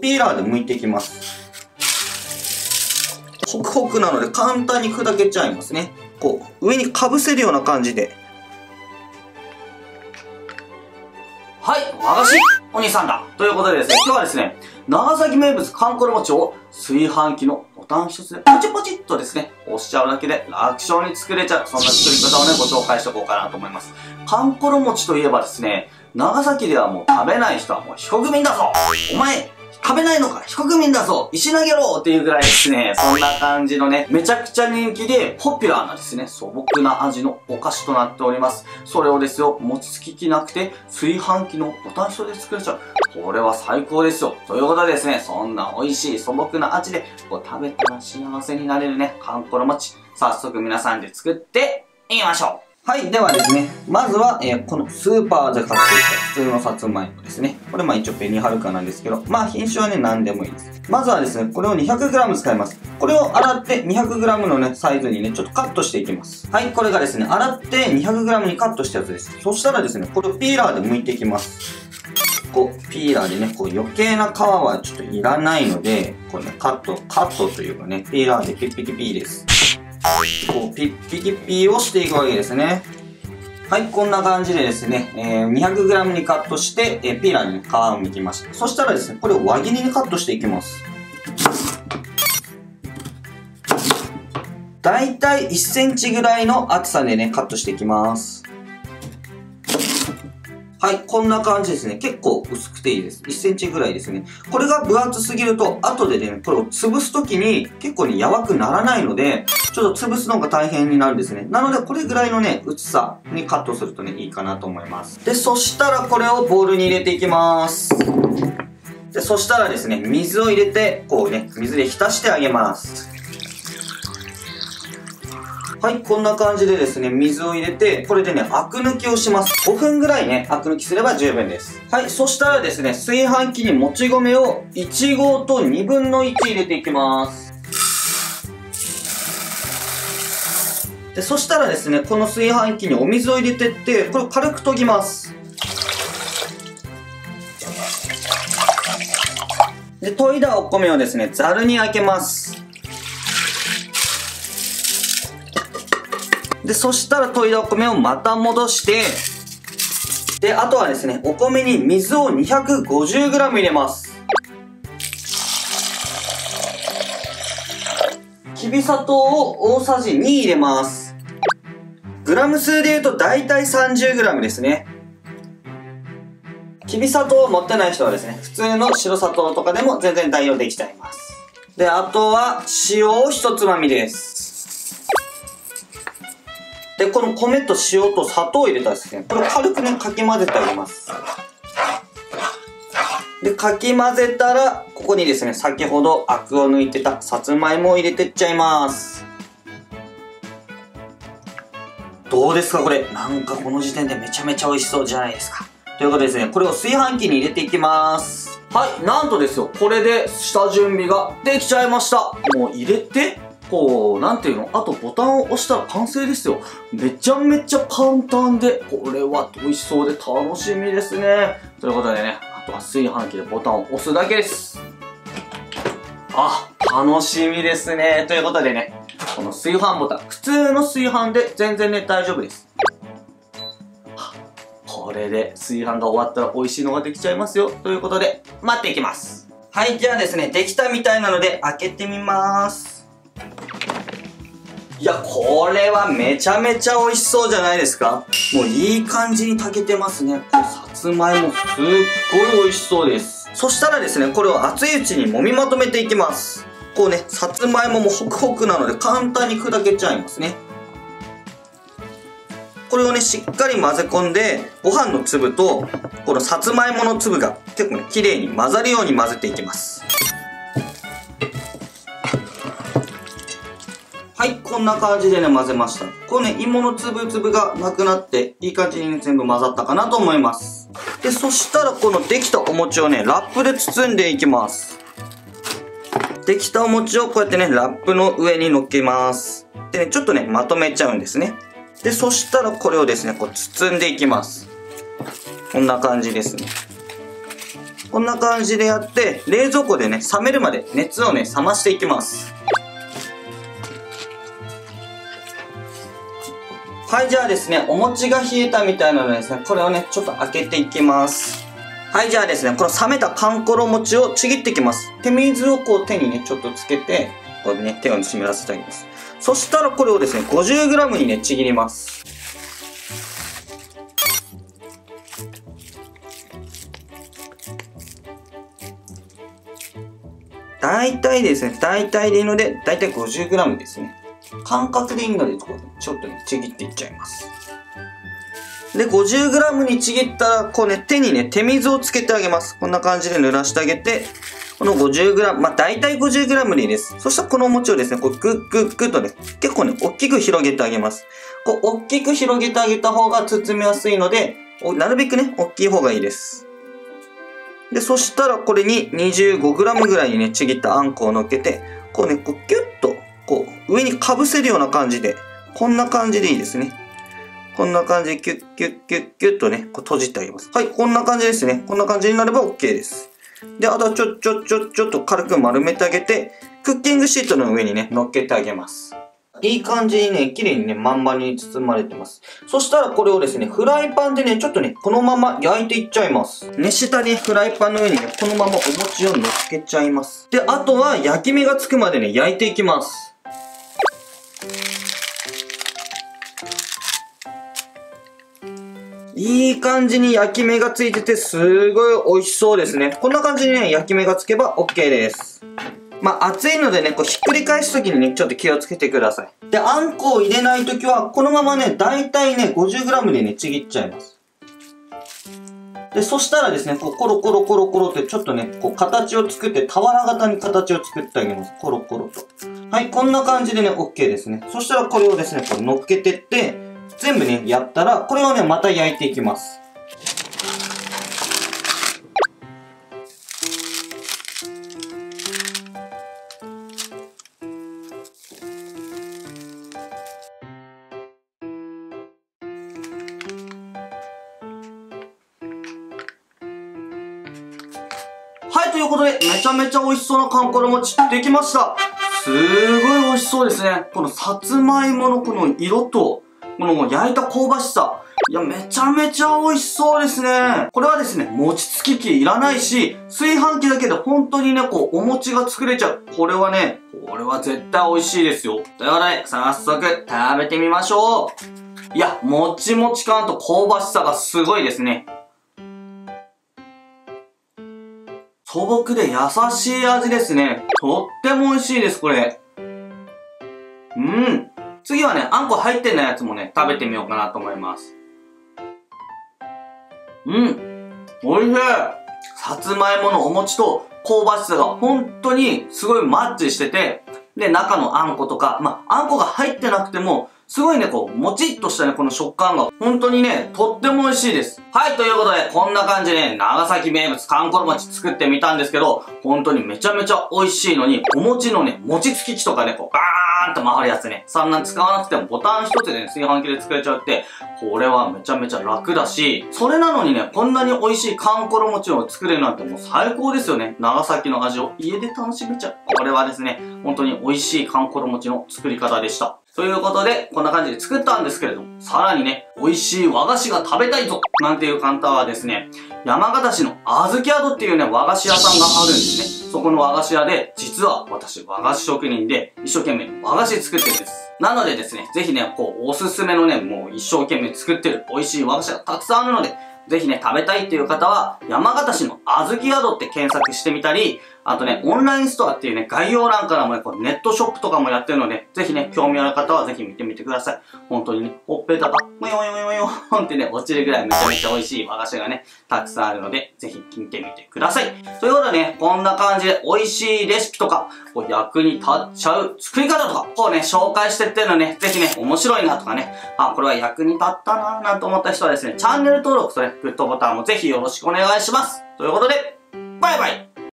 ピーラーで剥いていきます。ホクホクなので簡単に砕けちゃいますね。こう、上にかぶせるような感じで。はい、和菓子お兄さんだということでですね、今日はですね、長崎名物かんころ餅を炊飯器のボタン一つでポチポチっとですね、押しちゃうだけで楽勝に作れちゃう、そんな作り方をね、ご紹介しておこうかなと思います。かんころ餅といえばですね、長崎ではもう食べない人はもう非国民だぞお前、食べないのか非国民だぞ石投げろっていうぐらいですね、そんな感じのね、めちゃくちゃ人気で、ポピュラーなですね、素朴な味のお菓子となっております。それをですよ、餅つき機なくて、炊飯器のボタン一つで作れちゃう。これは最高ですよ。ということでですね、そんな美味しい素朴な味で、こう食べたら幸せになれるね、かんころ餅。早速皆さんで作っていきましょう。はい。ではですね、まずは、えー、このスーパーで買ってきた普通のさつまいもですね。これまあ一応ペニハルカなんですけど、まあ品種はね、何でもいいです。まずはですね、これを 200g 使います。これを洗って 200g のね、サイズにね、ちょっとカットしていきます。はい、これがですね、洗って 200g にカットしたやつです。そしたらですね、これをピーラーで剥いていきます。こう、ピーラーでね、こう余計な皮はちょっといらないので、これね、カット、カットというかね、ピーラーでピッピキピーです。こう、ピッピキピーをしていくわけですね。はい、こんな感じでですね、えー、200g にカットして、えー、ピーラーに皮を剥きました。そしたらですね、これを輪切りにカットしていきます。だいたい1センチぐらいの厚さでね、カットしていきます。はい、こんな感じですね。結構薄くていいです。1センチぐらいですね。これが分厚すぎると、後でね、これを潰すときに結構ね、やわくならないので、ちょっと潰すのが大変になるんですね。なので、これぐらいのね、薄さにカットするとね、いいかなと思います。で、そしたらこれをボウルに入れていきます。で、そしたらですね、水を入れて、こうね、水で浸してあげます。はい、こんな感じでですね、水を入れて、これでね、アク抜きをします。5分ぐらいね、アク抜きすれば十分です。はい、そしたらですね、炊飯器にもち米を1合と2分の1入れていきます。で、そしたらですね、この炊飯器にお水を入れてって、これを軽く研ぎます。で、研いだお米をですね、ざるに開けます。で、そしたら研いだお米をまた戻して、で、あとはですね、お米に水を 250g 入れます。きび砂糖を大さじ2入れます。グラム数で言うと大体 30g ですね。きび砂糖を持ってない人はですね、普通の白砂糖とかでも全然代用できちゃいます。で、あとは塩を一つまみです。で、この米と塩と砂糖を入れたらですね、これ軽くね、かき混ぜてあげます。で、かき混ぜたら、ここにですね、先ほどアクを抜いてたさつまいもを入れてっちゃいます。どうですか？これ。なんかこの時点でめちゃめちゃ美味しそうじゃないですか。ということでですね、これを炊飯器に入れていきます。はい、なんとですよ、これで下準備ができちゃいました。もう入れて、こう、なんていうの？あとボタンを押したら完成ですよ。めちゃめちゃ簡単で、これは美味しそうで楽しみですね。ということでね、あとは炊飯器でボタンを押すだけです。あ、楽しみですね。ということでね、この炊飯ボタン、普通の炊飯で全然ね、大丈夫です。これで炊飯が終わったら美味しいのができちゃいますよ。ということで、待っていきます。はい、じゃあですね、できたみたいなので開けてみます。いや、これはめちゃめちゃ美味しそうじゃないですかもういい感じに炊けてますね。さつまいもすっごい美味しそうです。そしたらですね、これを熱いうちに揉みまとめていきます。こうね、さつまいももホクホクなので簡単に砕けちゃいますね。これをね、しっかり混ぜ込んで、ご飯の粒と、このさつまいもの粒が結構ね、綺麗に混ざるように混ぜていきます。はい、こんな感じでね、混ぜました。こうね、芋の粒々がなくなって、いい感じに全部混ざったかなと思います。で、そしたらこのできたお餅をね、ラップで包んでいきます。できたお餅をこうやってね、ラップの上に乗っけます。でね、ちょっとね、まとめちゃうんですね。で、そしたらこれをですね、こう包んでいきます。こんな感じですね。こんな感じでやって、冷蔵庫でね、冷めるまで熱をね、冷ましていきます。はい、じゃあですね、お餅が冷えたみたいなのでですね、これをね、ちょっと開けていきます。はい、じゃあですね、この冷めたかんころ餅をちぎっていきます。手水をこう手にね、ちょっとつけて、こうね、手を湿らせてあげます。そしたらこれをですね、50g にね、ちぎります。大体ですね、大体でいいので、大体 50g ですね。感覚でいいので、ちょっとね、ちぎっていっちゃいます。で、50g にちぎったら、こうね、手にね、手水をつけてあげます。こんな感じで濡らしてあげて、この 50g、まあ、大体 50g でいいです。そしたらこのお餅をですね、こうグッグッグッとね、結構ね、大きく広げてあげます。こう、大きく広げてあげた方が包みやすいので、なるべくね、大きい方がいいです。で、そしたらこれに 25g ぐらいにね、ちぎったあんこを乗っけて、こうね、こうギュッとこう、上にかぶせるような感じで、こんな感じでいいですね。こんな感じでキュッキュッキュッキュッとね、こう閉じてあげます。はい、こんな感じですね。こんな感じになれば OK です。で、あとはちょちょちょちょっと軽く丸めてあげて、クッキングシートの上にね、乗っけてあげます。いい感じにね、綺麗にね、まん丸に包まれてます。そしたらこれをですね、フライパンでね、ちょっとね、このまま焼いていっちゃいます。熱したね、フライパンの上にね、このままお餅を乗っけちゃいます。で、あとは焼き目がつくまでね、焼いていきます。いい感じに焼き目がついてて、すごい美味しそうですね。こんな感じにね、焼き目がつけば OK です。まあ、熱いのでね、こうひっくり返すときにね、ちょっと気をつけてください。で、あんこを入れないときは、このままね、だいたいね、50g でね、ちぎっちゃいます。で、そしたらですね、こう、コロコロコロコロってちょっとね、こう、形を作って、俵型に形を作ってあげます。コロコロと。はい、こんな感じでね、OK ですね。そしたらこれをですね、こう乗っけてって、全部ね、やったら、これをね、また焼いていきます。はい、ということで、めちゃめちゃ美味しそうなかんころ餅できました。すごい美味しそうですね。このさつまいものこの色と、この焼いた香ばしさ。いや、めちゃめちゃ美味しそうですね。これはですね、餅つき器いらないし、炊飯器だけで本当にね、こう、お餅が作れちゃう。これはね、これは絶対美味しいですよ。ということで、早速、食べてみましょう。いや、もちもち感と香ばしさがすごいですね。素朴で優しい味ですね。とっても美味しいです、これ。うん。次はね、あんこ入ってないやつもね、食べてみようかなと思います。うん。美味しい。さつまいものお餅と香ばしさが本当にすごいマッチしてて、で、中のあんことか、まあ、あんこが入ってなくても、すごいね、こう、もちっとしたね、この食感が、本当にね、とっても美味しいです。はい、ということで、こんな感じで、ね、長崎名物、かんころ餅作ってみたんですけど、本当にめちゃめちゃ美味しいのに、お餅のね、餅つき機とかね、こう、バーンと回るやつね、そんな使わなくてもボタン一つでね、炊飯器で作れちゃうって、これはめちゃめちゃ楽だし、それなのにね、こんなに美味しいかんころ餅を作れるなんてもう最高ですよね。長崎の味を家で楽しめちゃう。これはですね、本当に美味しいかんころ餅の作り方でした。ということで、こんな感じで作ったんですけれども、さらにね、美味しい和菓子が食べたいぞなんていう方はですね、山形市のあずき宿っていうね、和菓子屋さんがあるんですね。そこの和菓子屋で、実は私和菓子職人で、一生懸命和菓子作ってるんです。なのでですね、ぜひね、こう、おすすめのね、もう一生懸命作ってる美味しい和菓子がたくさんあるので、ぜひね、食べたいっていう方は、山形市のあずき宿って検索してみたり、あとね、オンラインストアっていうね、概要欄からもね、こうネットショップとかもやってるので、ぜひね、興味ある方はぜひ見てみてください。本当にね、ほっぺたが、もよよよよんってね、落ちるぐらいめちゃめちゃ美味しい和菓子がね、たくさんあるので、ぜひ見てみてください。ということでね、こんな感じで美味しいレシピとか、こう役に立っちゃう作り方とか、こうね、紹介してってるのね、ぜひね、面白いなとかね、あ、これは役に立ったなぁなんて思った人はですね、チャンネル登録とね、グッドボタンもぜひよろしくお願いします。ということで、バイバイ